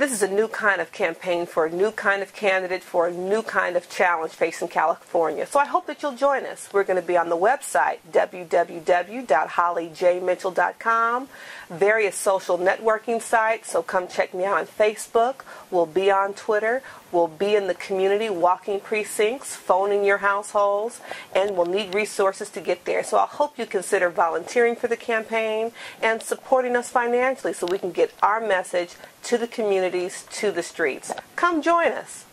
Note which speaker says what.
Speaker 1: This is a new kind of campaign for a new kind of candidate for a new kind of challenge facing California. So I hope that you'll join us. We're going to be on the website, www.hollyjmitchell.com, various social networking sites. So come check me out on Facebook. We'll be on Twitter. We'll be in the community walking precincts, phoning your households, and we'll need resources to get there. So I hope you consider volunteering for the campaign and supporting us financially so we can get our message to the communities, to the streets. Come join us.